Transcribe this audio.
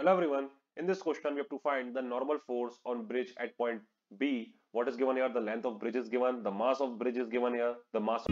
Hello everyone. In this question, we have to find the normal force on bridge at point B. What is given here? The length of bridge is given. The mass of bridge is given here. The mass